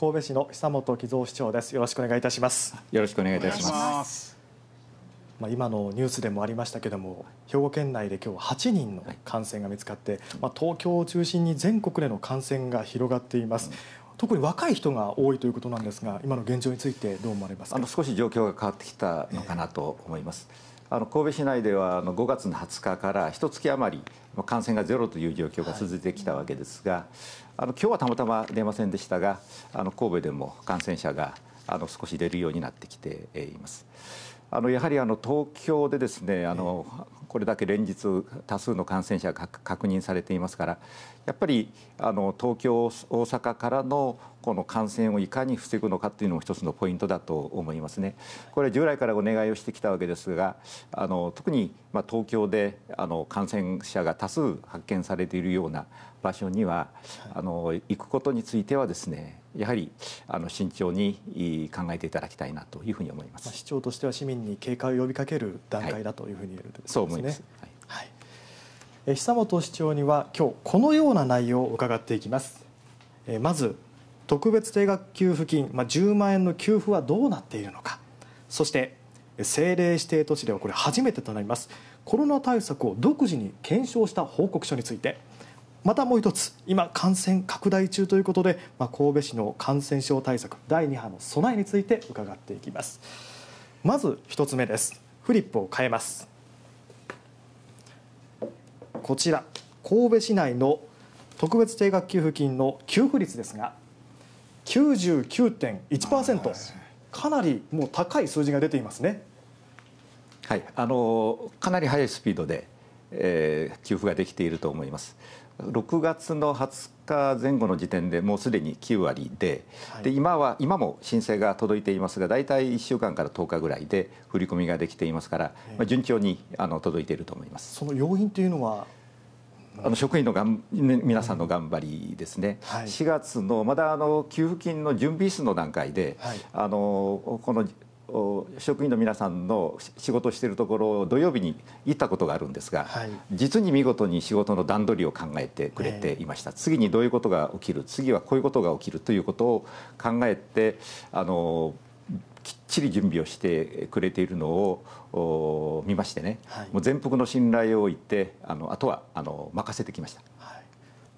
神戸市の久本木造市長です。よろしくお願いいたします。よろしくお願いいたします。まあ今のニュースでもありましたけども兵庫県内で今日8人の感染が見つかって、まあ東京を中心に全国での感染が広がっています、特に若い人が多いということなんですが今の現状についてどう思われますあの少し状況が変わってきたのかなと思います、えー、あの神戸市内ではあの5月の20日から一月余り感染がゼロという状況が続いてきたわけですが、はい、あの今日はたまたま出ませんでしたがあの神戸でも感染者があの少し出るようになってきています。あのやはりあの東京でですねあのこれだけ連日多数の感染者が確認されていますからやっぱりあの東京大阪からのこの感染をいかに防ぐのかというのも一つのポイントだと思いますね。これ従来からお願いをしてきたわけですがあの特にまあ東京であの感染者が多数発見されているような場所にはあの行くことについてはですねやはりあの慎重に考えていただきたいなというふうに思います。市長としては市民に警戒を呼びかける段階だというふうに言える、い、そう思います。はいはい久本市長には今日このような内容を伺っていきますまず特別定額給付金、まあ、10万円の給付はどうなっているのか。そして政令指定都市ではこれ初めてとなります。コロナ対策を独自に検証した報告書について。またもう一つ今感染拡大中ということで、まあ、神戸市の感染症対策第2波の備えについて伺っていきます。まず1つ目です。フリップを変えます。こちら神戸市内の特別定額給付金の給付率ですが99.1%かなりもう高い数字が出ていますね。はい。あのかなり速いスピードで、えー、給付ができていると思います。6月の20日前後の時点でもうすでに9割ではい、で今は今も申請が届いていますが大体1週間から10日ぐらいで振り込みができていますから、まあ、順調にあの届いていると思います。その要因というのはあの職員のがん皆さんの頑張りですね、はい、4月のまだあの給付金の準備室の段階で、はい、あのこの職員の皆さんの仕事をしているところを土曜日に行ったことがあるんですが、はい、実に見事に仕事の段取りを考えてくれていました、次にどういうことが起きる次はこういうことが起きるということを考えてあのきっちり準備をしてくれているのを見ましてね、はい、もう全幅の信頼を置いてあのあとはあの任せてきました。はい。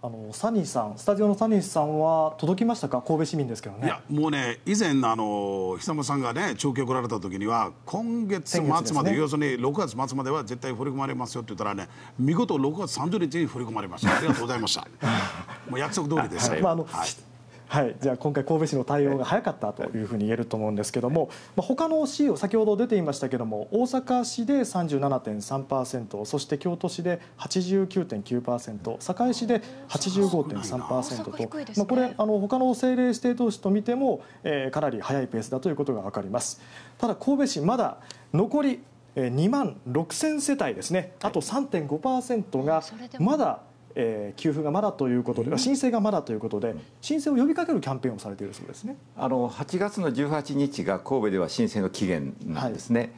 あのサニーさんスタジオのサニーさんは届きましたか？神戸市民ですけどね。いやもうね以前あの久間さんがね長期来られた時には今月末まで、ね、要するに6月末までは絶対振り込まれますよって言ったらね見事6月30日に振り込まれました。ありがとうございました。もう約束通りです、はい、まああの、はいはい、じゃあ今回神戸市の対応が早かったというふうに言えると思うんですけども、まあ、他の市を先ほど出ていましたけども大阪市で37.3%そして京都市で89.9%堺市で85.3%と、まあ、これあの他の政令指定都市と見ても、えー、かなり早いペースだということが分かります。ただ神戸市まだ残り2万6000世帯ですね。あと3.5%がまだえー、給付がまだということで、申請がまだということで、申請を呼びかけるキャンペーンをされているそうですね。あの8月の18日が神戸では申請の期限なんですね。はい、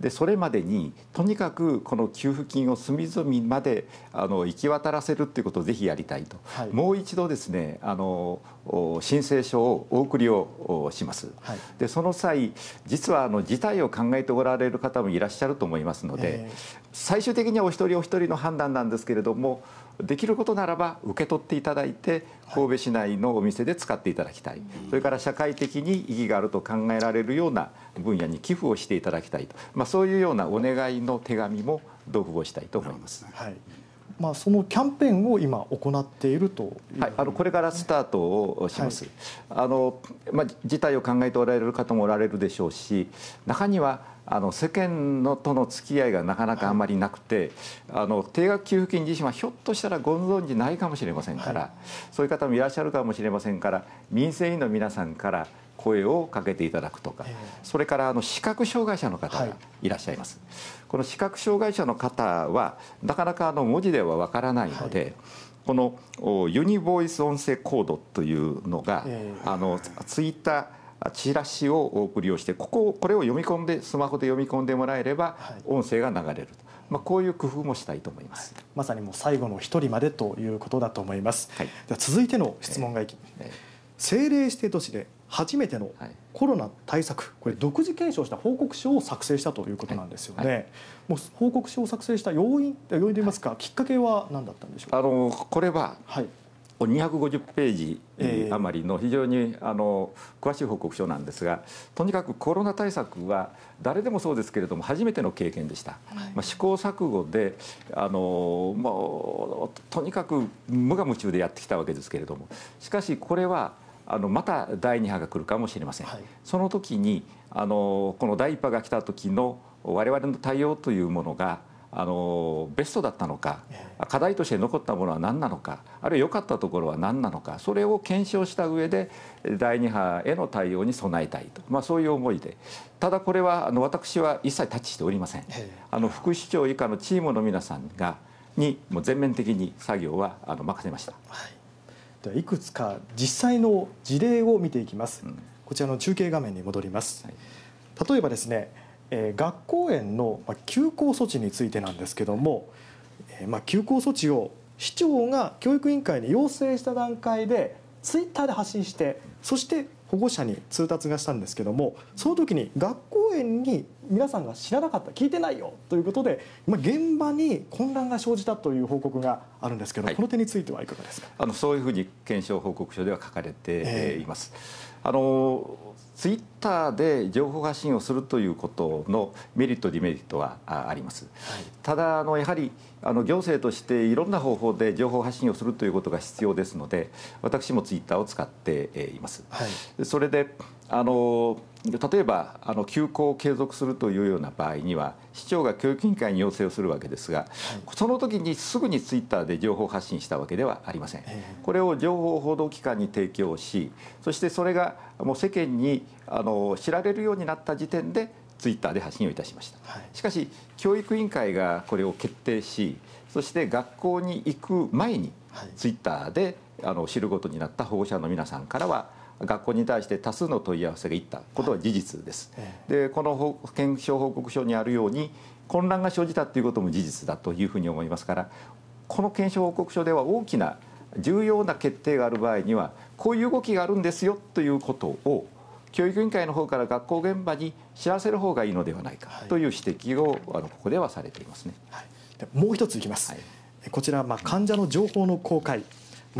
でそれまでにとにかくこの給付金を隅々まであの行き渡らせるということをぜひやりたいと、はい、もう一度ですねあの申請書をお送りをします。はい、でその際実はあの事態を考えておられる方もいらっしゃると思いますので、えー、最終的にはお一人お一人の判断なんですけれども。できることならば受け取っていただいて神戸市内のお店で使っていただきたい、それから社会的に意義があると考えられるような分野に寄付をしていただきたいと、まあ、そういうようなお願いの手紙も同封をしたいと思います。はいまあ、そのキャンペーンを今行っているとはい、あのこれからスタートをします、はい、あのまあ、事態を考えておられる方もおられるでしょうし中にはあの世間のとの付き合いがなかなかあまりなくて、はい、あの定額給付金自身はひょっとしたらご存知ないかもしれませんから、はい、そういう方もいらっしゃるかもしれませんから民生委員の皆さんから声をかけていただくとか、それからあの視覚障害者の方がいらっしゃいます、はい、この視覚障害者の方はなかなかあの文字ではわからないので、このユニボイス音声コードというのが、あのツイッターチラシをお送りをしてこここれを読み込んでスマホで読み込んでもらえれば音声が流れると、まあ、こういう工夫もしたいと思います、はい、まさにもう最後の一人までということだと思います、はい、では続いての質問がいき、えーえ。ー政令指定都市で初めてのコロナ対策これ独自検証した報告書を作成したということなんですよね、はい。はい、もう報告書を作成した要因要因といいますか、きっかけは何だったんでしょうか？あのこれは、はい、250ページ余りの非常にあの詳しい報告書なんですがとにかくコロナ対策は誰でもそうですけれども初めての経験でした、はい、まあ、試行錯誤であのもうとにかく無我夢中でやってきたわけですけれどもしかしこれはあのまた第2波が来るかもしれません、はい、その時にあのこの第1波が来た時の我々の対応というものがあのベストだったのか課題として残ったものは何なのかあるいは良かったところは何なのかそれを検証した上で第2波への対応に備えたいと、まあ、そういう思いで。ただこれはあの私は一切タッチしておりません。あの副市長以下のチームの皆さんがにもう全面的に作業はあの任せました、はい、ではいくつか実際の事例を見ていきます、うん、こちらの中継画面に戻ります、はい、例えばですねえー、学校園の、まあ、休校措置についてなんですけども、えー、まあ、休校措置を市長が教育委員会に要請した段階でツイッターで発信してそして保護者に通達がしたんですけどもその時に学校園に皆さんが知らなかった聞いてないよということで今現場に混乱が生じたという報告があるんですけど、はい、この点についてはいかがですか？あのそういうふうに検証報告書では書かれています。えー、あのツイッターで情報発信をするということのメリットデメリットはあります、はい、ただあのやはりあの行政としていろんな方法で情報発信をするということが必要ですので私もツイッターを使っています、はい、それであの例えばあの休校を継続するというような場合には市長が教育委員会に要請をするわけですが、はい、その時にすぐにツイッターで情報発信したわけではありません、これを情報報道機関に提供しそしてそれがもう世間にあの知られるようになった時点でツイッターで発信をいたしました、はい、しかし教育委員会がこれを決定しそして学校に行く前にツイッターであの知ることになった保護者の皆さんからは学校に対して多数の問い合わせがいったことは事実です。でこの検証報告書にあるように混乱が生じたということも事実だというふうに思いますからこの検証報告書では大きな重要な決定がある場合にはこういう動きがあるんですよということを教育委員会の方から学校現場に知らせる方がいいのではないかという指摘をあのここではされていますね。はい、もう一ついきます。はい、こちらまあ患者の情報の公開、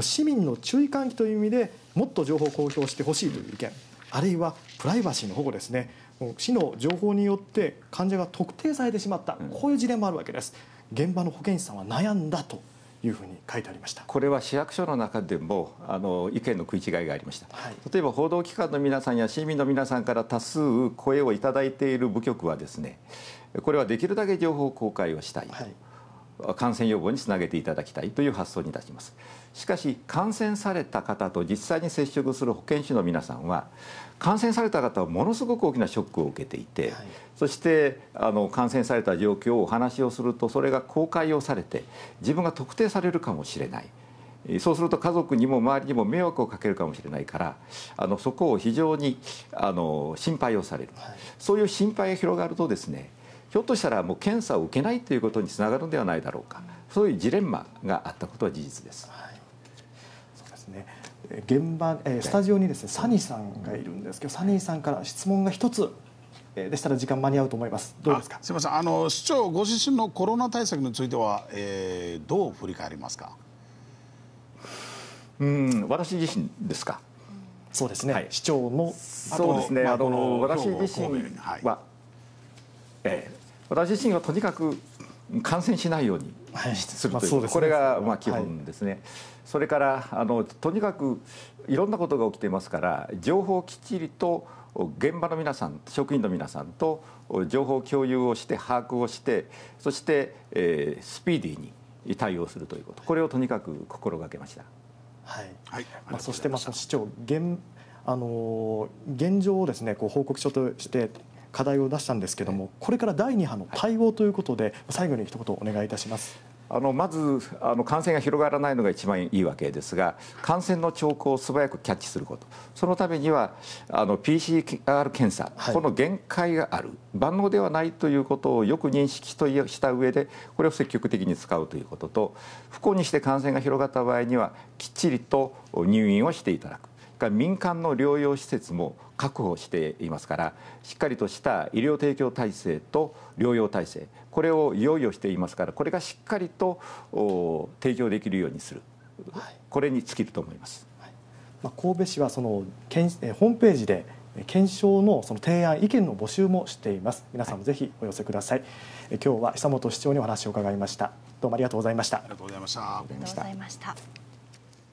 市民の注意喚起という意味でもっと情報を公表してほしいという意見、あるいはプライバシーの保護ですね。市の情報によって患者が特定されてしまった、こういう事例もあるわけです。現場の保健師さんは悩んだというふうに書いてありました。これは市役所の中でもあの意見の食い違いがありました、はい、例えば報道機関の皆さんや市民の皆さんから多数声をいただいている部局はですねこれはできるだけ情報公開をしたい、はい、感染予防につなげていただきたいという発想に立ちます。しかし感染された方と実際に接触する保健師の皆さんは感染された方はものすごく大きなショックを受けていて、はい、そしてあの感染された状況をお話をするとそれが公開をされて自分が特定されるかもしれない。そうすると家族にも周りにも迷惑をかけるかもしれないからあのそこを非常にあの心配をされる、はい、そういう心配が広がるとですねひょっとしたらもう検査を受けないということにつながるんではないだろうか、そういうジレンマがあったことは事実です。はい現場、えスタジオにですねサニーさんがいるんですけどサニーさんから質問が一つでしたら時間間に合うと思います。どうですか？すみません。あの市長ご自身のコロナ対策については、えー、どう振り返りますか？うん、私自身ですか？そうですね。はい、市長のそうですね。あの私自身は、はい、えー、私自身はとにかく感染しないようにするという、はいまあ、これがまあ基本ですね。それからあのとにかくいろんなことが起きていますから情報をきっちりと現場の皆さん職員の皆さんと情報共有をして把握をしてそして、えー、スピーディーに対応するということ。これをとにかく心がけました。はい、はい、まあ、そしてまた市長現あの現状をですねこう報告書として課題を出したんですけどもこれから第2波の対応ということで最後に一言お願いいたします。あのまずあの感染が広がらないのが一番いいわけですが感染の兆候を素早くキャッチすること。そのためにはあの PCR 検査、はい、この限界がある。万能ではないということをよく認識とした上でこれを積極的に使うということと不幸にして感染が広がった場合にはきっちりと入院をしていただく。民間の療養施設も確保していますからしっかりとした医療提供体制と療養体制これを用意をしていますからこれがしっかりと提供できるようにする、はい、これに尽きると思います。まあ、神戸市はそのけんホームページで検証のその提案意見の募集もしています。皆さんもぜひお寄せください、はい、今日は久本市長にお話を伺いました。どうもありがとうございました。ありがとうございました。ありがとうございました